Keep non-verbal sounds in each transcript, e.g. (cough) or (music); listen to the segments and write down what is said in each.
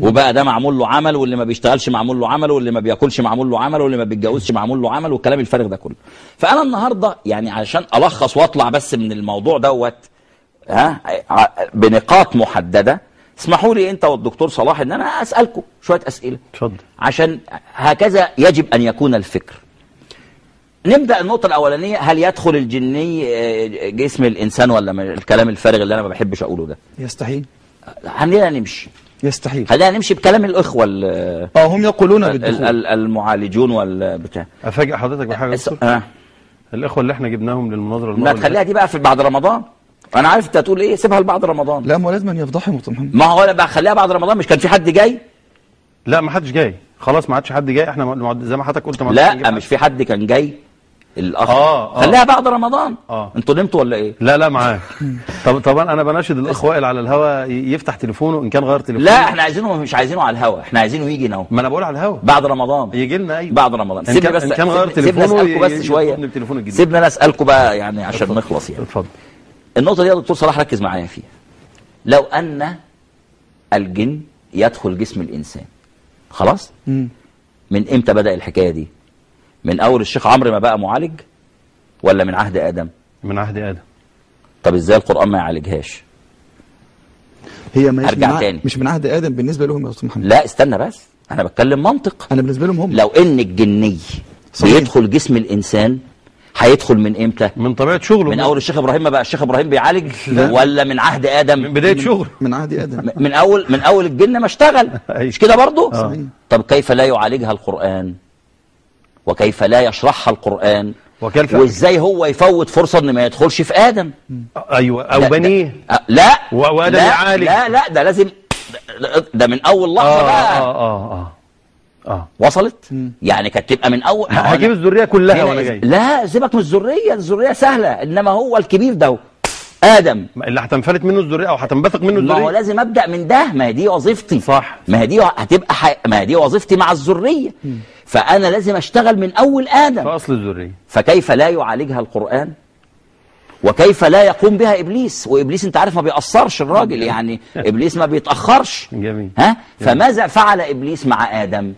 وبقى ده معمول له عمل واللي ما بيشتغلش معمول له عمل واللي ما بياكلش معمول له عمل واللي ما بيتجوزش معمول له عمل والكلام الفارغ ده كله. فأنا النهارده يعني عشان ألخص وأطلع بس من الموضوع دوت ها بنقاط محددة. اسمحوا لي أنت والدكتور صلاح إن أنا أسألكم شوية أسئلة. اتفضل. عشان هكذا يجب أن يكون الفكر. نبدأ النقطة الأولانية هل يدخل الجني آه، جسم الإنسان ولا الكلام الفارغ اللي أنا ما بحبش أقوله ده؟ يستحيل. خلينا نمشي. يستحيل خلينا نمشي بكلام الإخوة ال- آه هم يقولون ال- بالدخول. ال- المعالجون والبتاع أفاجئ حضرتك بحاجة دكتور؟ آه. الإخوة اللي إحنا جبناهم للمناظرة ما المره اللي تخليها دي بقى في بعد رمضان. أنا عارف أنت هتقول إيه سيبها لبعد رمضان. لا ما لازم دكتور محمد. ما هو أنا بقى خليها بعد رمضان مش كان في حد جاي؟ لا ما حدش جاي. خلاص ما عادش حد جاي. إحنا زي ما حضرتك قلت ما لا مش في حد كان جاي. الأخ. آه، آه. خليها بعد رمضان. آه. أنتوا نمتوا ولا إيه؟ لا لا معاك. طب طبعا أنا بناشد الأخ وائل على الهوا يفتح تليفونه إن كان غير تليفونه. لا إحنا عايزينه مش عايزينه على الهوا. إحنا عايزينه يجي اهو. ما أنا بقول على الهوا. بعد رمضان. يجي لنا أيوه. بعد رمضان. إن سيبني كان- بس إن كان غير تليفونه اسالكم بس شوية. سيبني أنا اسالكم بقى يعني عشان نخلص يعني. اتفضل. النقطة دي يا دكتور صلاح ركز معايا فيها. لو أن الجن يدخل جسم الإنسان خلاص؟ مم. من إمتى بدأ الحكاية دي؟ من أول الشيخ عمرو ما بقى معالج ولا من عهد آدم؟ من عهد آدم. طب إزاي القرآن ما يعالجهاش؟ هي مش أرجع من تاني. مش من عهد آدم بالنسبة لهم يا دكتور محمد. لا استنى بس. أنا بتكلم منطق. أنا بالنسبة لهم هم. لو إن الجني صحيح. بيدخل جسم الإنسان هيدخل من إمتى؟ من طبيعة شغله. من أول الشيخ إبراهيم ما بقى. الشيخ إبراهيم بيعالج لا. ولا من عهد آدم؟ من بداية شغله. من عهد آدم. من اول من أول الجن ما اشتغل. (laughs) أيوة. مش كده برضو؟ صحيح. طب كيف لا يعالجها القرآن؟ وكيف لا يشرحها القرآن وكيف وازاي هو يفوت فرصة ان ما يدخلش في آدم. أيوه. أو ده- بنيه. ده- لا. وآدم لا يعالج. لا لا ده لازم ده- ده من أول لحظة آه بقى. آه آه آه. آه. وصلت؟ يعني كانت تبقى من اول هجيب الذرية كلها وأنا جاي. لا سيبك من الذرية. الذرية سهلة. إنما هو الكبير ده آدم. اللي هتنفلت منه الذرية أو هتنبثق منه ما هو لازم أبدأ من ده. ما هي دي وظيفتي. صح. ما هي دي هتبقى ح... ما هي دي وظيفتي مع الذرية. فأنا لازم أشتغل من أول في آدم أصل الذرية. فكيف لا يعالجها القرآن؟ وكيف لا يقوم بها إبليس؟ وإبليس أنت عارف ما بيأثرش الراجل. يعني (laughs) إبليس ما بيتأخرش. جميل. ها؟ فماذا فعل إبليس مع آدم؟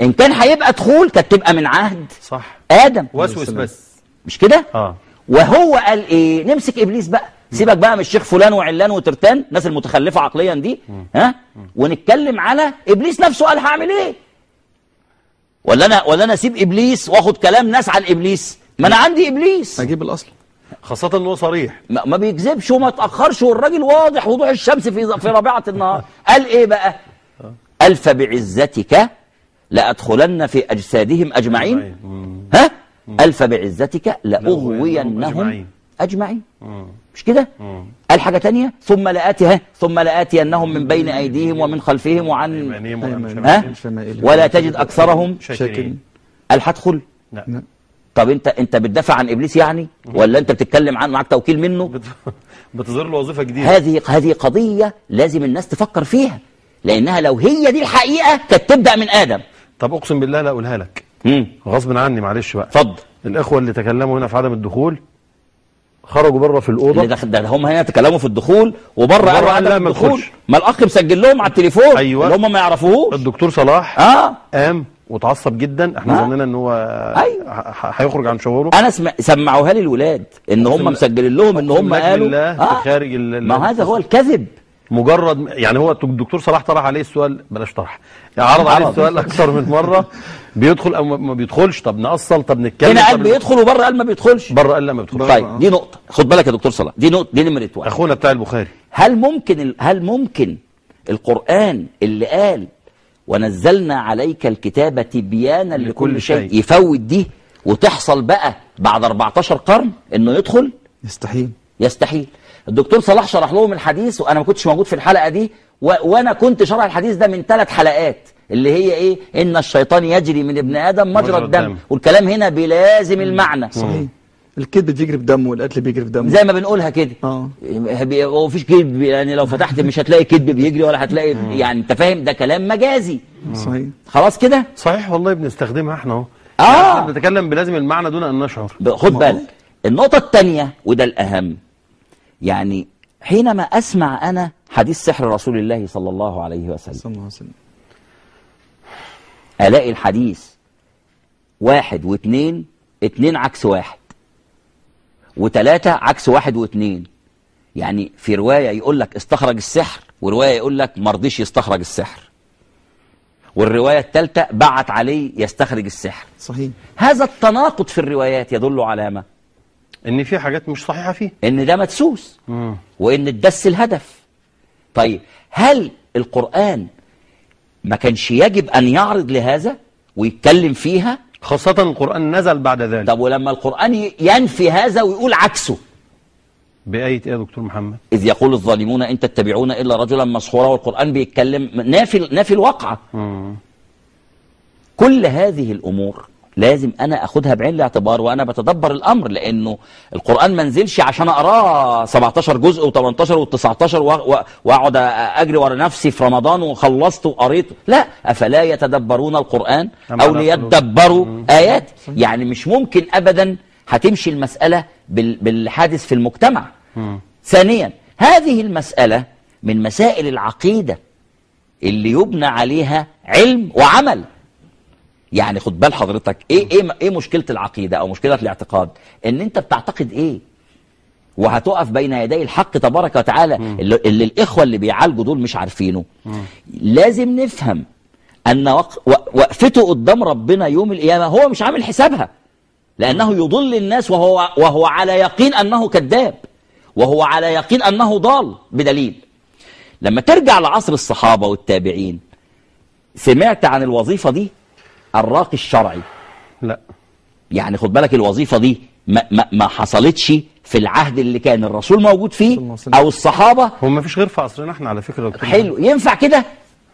إن كان هيبقى دخول كانت تبقى من عهد صح. آدم. وسوس بس. مش كده؟ آه. وهو قال إيه؟ نمسك إبليس بقى. سيبك بقى من الشيخ فلان وعلان وترتان الناس المتخلفة عقليا دي. ها؟ ونتكلم على إبليس نفسه قال هعمل إيه؟ ولا أنا ولا أنا أسيب إبليس وآخد كلام ناس عن إبليس؟ ما أنا عندي إبليس. أجيب الأصل. خاصة ان هو صريح. ما ما بيكذبش وما تأخرش والراجل واضح وضوح الشمس في في رابعه النهار. قال إيه بقى؟ قال فبعزتك لأدخلن في أجسادهم أجمعين. قال فبعزتك لأغوينهم لأغوينهم أجمعين. مش كده. قال حاجة تانية؟ ثم لاتها ثم لآتينهم من بين أيديهم ومن خلفهم وعن ها. ولا تجد أكثرهم شاكرين. قال هدخل. لا. طب انت أنت بتدافع عن إبليس يعني؟ ولا أنت بتتكلم عنه معاك توكيل منه؟ بت- (laughs) بتظهر له وظيفة جديدة. هذه هذه قضية لازم الناس تفكر فيها لأنها لو هي دي الحقيقة كانت تبدأ من آدم. طب أقسم بالله لا أقولها لك. غصب عني معلش بقى. اتفضل. الإخوة اللي تكلموا هنا في عدم الدخول خرجوا بره في الأوضة. اللي دخل ده هم هنا تكلموا في الدخول وبره قالوا قال لا عدم ما الدخول. تخش. ما الأخ مسجل لهم على التليفون أيوة. اللي هم ما يعرفوهوش. الدكتور صلاح آه. قام وتعصب جدا. إحنا ها؟ ظننا إن هو أيوة. هيخرج عن شعوره. أنا سمع سمعوها لي الولاد ان هم مسجلين لهم إن هم قالوا آه. خارج ما هذا هو الكذب. مجرد يعني هو الدكتور صلاح طرح عليه السؤال بلاش طرح. يعني عرض عليه. السؤال أكثر من مرة. بيدخل أو ما- ما بيدخلش. طب نأصل طب نتكلم. هنا قال بيدخل وبره قال ما بيدخلش. بره قال لا ما بيدخلش. طيب دي نقطة. خد بالك يا دكتور صلاح دي نقطة دي نمرة واحد. أخونا بتاع البخاري. هل ممكن ال- هل ممكن القرآن اللي قال ونزلنا عليك الكتاب تبيانا لكل, لكل شيء شيء. يفوت دي وتحصل بقى بعد 14 قرن إنه يدخل؟ يستحيل. يستحيل. الدكتور صلاح شرح لهم الحديث وأنا ما كنتش موجود في الحلقة دي و... وأنا كنت شرح الحديث ده من ثلاث حلقات اللي هي إيه؟ إن الشيطان يجري من ابن آدم مجرى, مجرى الدم. والكلام هنا بيلازم المعنى. صحيح. الكذب بيجري في دمه والقتل بيجري في دمه زي ما بنقولها كده. آه. هو مفيش كذب يعني لو فتحت مش هتلاقي كذب بيجري ولا هتلاقي يعني أنت فاهم؟ ده كلام مجازي. صحيح. خلاص كده؟ صحيح والله بنستخدمها إحنا أهو. إحنا بنتكلم بلازم المعنى دون أن نشعر. خد. بالك النقطة الثانية وده الأهم. يعني حينما أسمع أنا حديث سحر رسول الله صلى الله عليه وسلم. صلى الله عليه وسلم. ألاقي الحديث واحد واثنين اتنين عكس واحد وتلاتة عكس واحد واثنين يعني في رواية يقول لك استخرج السحر ورواية يقول لك مرضيش يستخرج السحر. والرواية الثالثة بعت عليه يستخرج السحر. صحيح. هذا التناقض في الروايات يدل على ما؟ إن في حاجات مش صحيحة فيه. إن ده مدسوس. مم. وإن الدس الهدف. طيب هل القرآن ما كانش يجب أن يعرض لهذا ويتكلم فيها؟ خاصة القرآن نزل بعد ذلك. طب ولما القرآن ينفي هذا ويقول عكسه. بآية إيه يا دكتور محمد؟ إذ يقول الظالمون إن تتبعون إلا رجلا مسحورا والقرآن بيتكلم نافي نافي الواقعة. مم. كل هذه الأمور لازم أنا أخدها بعين الاعتبار وأنا بتدبر الأمر لأنه القرآن ما نزلش عشان أقراه 17 جزء و18 و19 وأقعد أجري ورا نفسي في رمضان وخلصت وقريته لا أفلا يتدبرون القرآن أو. ليتدبروا آيات؟ يعني مش ممكن أبدا هتمشي المسألة بال- بالحادث في المجتمع. ثانيا هذه المسألة من مسائل العقيدة اللي يبنى عليها علم وعمل. يعني خد بال حضرتك إيه إيه إيه مشكلة العقيدة أو مشكلة الاعتقاد؟ إن أنت بتعتقد إيه؟ وهتقف بين يدي الحق تبارك وتعالى اللي, اللي الإخوة اللي بيعالجوا دول مش عارفينه. لازم نفهم أن وقفته قدام ربنا يوم القيامة هو مش عامل حسابها. لأنه يضل الناس وهو وهو على يقين أنه كذاب وهو على يقين أنه ضال بدليل. لما ترجع لعصر الصحابة والتابعين سمعت عن الوظيفة دي؟ الراقي الشرعي. لا. يعني خد بالك الوظيفة دي ما, ما, ما حصلتش في العهد اللي كان الرسول موجود فيه. أو الصحابة. هو ما فيش غير في عصرنا إحنا على دكتور حلو. ينفع كده؟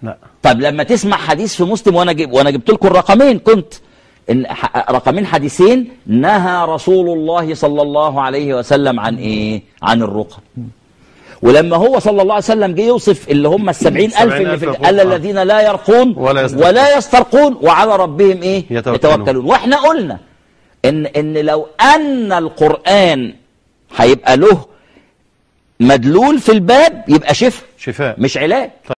لا. طب لما تسمع حديث في مسلم وأنا جب وأنا جبت لكم الرقمين كنت إن رقمين حديثين نهى رسول الله صلى الله عليه وسلم عن إيه؟ عن الرقى. ولما هو صلى الله عليه وسلم جه يوصف اللي هم السبعين ألف اللي في آه. الذين لا يرقون ولا يسترقون. ولا يسترقون وعلى ربهم إيه يتوكلون. يتوكلون وإحنا قلنا ان إن لو أن القرآن هيبقى له مدلول في الباب يبقى شفاء شفاء مش علاج